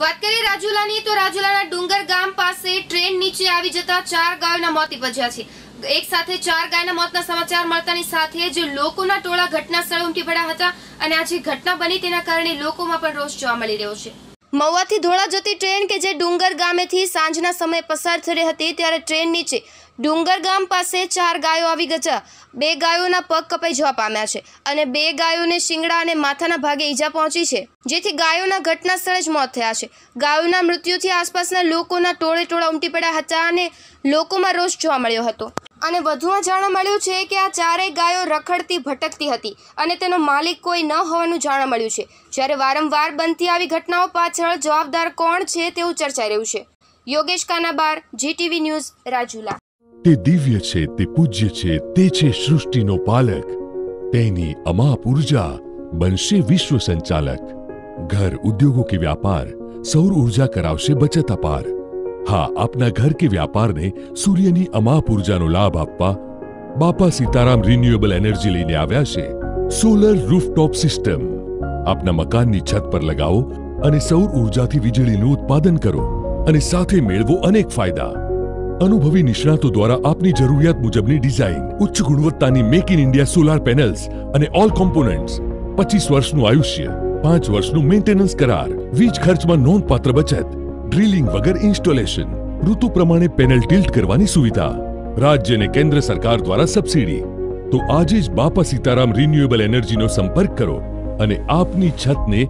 વાત કરીએ રાજુલાની, તો રાજુલાના ડુંગર ગામ પાસે ટ્રેન નીચે આવી જતા ચાર ગાયોના મોત નિપજ્યા છે. એક સાથે ચાર ગાયના મોતના સમાચાર મળતાની સાથે જ લોકોના ટોળા ઘટના સ્થળે ઉમટી પડ્યા હતા અને આ જે ઘટના બની તેના કારણે લોકોમાં પણ રોષ જોવા મળી રહ્યો છે. મહુવાથી ધોળા જતી ટ્રેન કે જે ડુંગર ગામેથી સાંજના સમયે પસાર થઈ હતી ત્યારે ટ્રેન નીચે ડુંગર ગામ પાસે ચાર ગાયો આવી ગયા બે ગાયોના પગ કપાઈ જવા પામ્યા છે અને બે ગાયોને શિંગડા અને માથાના ભાગે ઈજા પહોંચી છે, જેથી ગાયોના ઘટના સ્થળે જ મોત થયા છે. ગાયોના મૃત્યુથી આસપાસના લોકોના ટોળે ટોળા ઉમટી પડ્યા હતા અને લોકોમાં રોષ જોવા મળ્યો હતો. અને વધુમાં જાણવા મળ્યું છે કે આ ચારેય ગાયો રખડતી ભટકતી હતી અને તેનો માલિક કોઈ ન હોવાનું જાણવા મળ્યું છે. જ્યારે વારંવાર બનતી આવી ઘટનાઓ પાછળ જવાબદાર કોણ છે તેવું ચર્ચાઈ રહ્યું છે. Yogesh Kanabar, GTV news, Rajula. તે દિવ્ય છે, તે પૂજ્ય છે, તે છે સૃષ્ટિનો પાલક. તેની અમાપ ઊર્જા બનશે વિશ્વ સંચાલક. ઘર ઉદ્યોગો કે વ્યાપાર, સૌર ઊર્જા કરાવશે બચત અપાર. હા, આપના ઘર કે વ્યાપારને સૂર્યની અમાપ ઉર્જાનો લાભ આપવા બાપા સીતારામ રિન્યુએબલ એનર્જી લઈને આવ્યા છે. Solar rooftop system. આપના મકાનની છત પર લગાવો અને સૌર ઉર્જાથી વીજળીનું ઉત્પાદન કરો અને સાથે મેળવો અનેક ફાયદા. અનુભવી નિષ્ણાતો દ્વારા આપની જરૂરિયાત મુજબની ડિઝાઇન, ઉચ્ચ ગુણવત્તાની make in India solar panels અને ઓલ કોમ્પોનન્ટ્સ, પચીસ વર્ષનું આયુષ્ય, પાંચ વર્ષનું મેન્ટેનન્સ કરાર, વીજ ખર્ચમાં નોંધપાત્ર બચત ડ્રિલિંગ વગર ઇન્સ્ટોલેશન ઋતુ પ્રમાણે પેનલ ટિલ્ટ કરવાની સુવિધા. રાજ્ય અને કેન્દ્ર સરકાર દ્વારા સબસિડી. તો આજે જ બાપા સીતારામ રિન્યુએબલ એનર્જીનો સંપર્ક કરો અને આપની છતને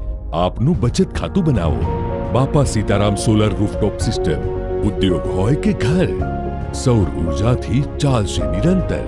આપનું બચત ખાતું બનાવો. બાપા સીતારામ સોલર રૂફટોપ સિસ્ટમ ઉદ્યોગ હોય કે ઘર, સૌર ઉર્જાથી ચાલશે નિરંતર.